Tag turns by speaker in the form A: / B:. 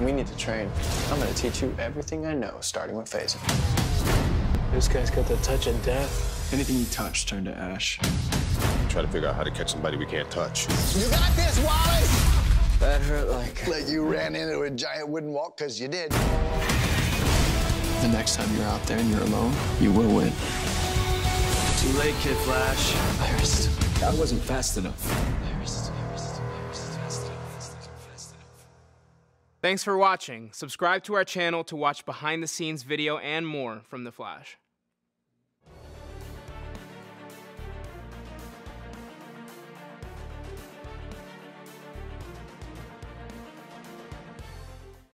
A: We need to train. I'm gonna teach you everything I know, starting with phasing.
B: This guy's got the touch of death.
A: Anything you touch turned to ash.
C: Try to figure out how to catch somebody we can't touch.
D: You got this, Wallace!
A: That hurt like...
D: Like you ran into a giant wooden wall, because you did.
A: The next time you're out there and you're alone, you will win.
B: Too late, Kid Flash.
A: Iris.
E: I wasn't fast enough.
F: Thanks for watching. Subscribe to our channel to watch behind the scenes video and more from The Flash.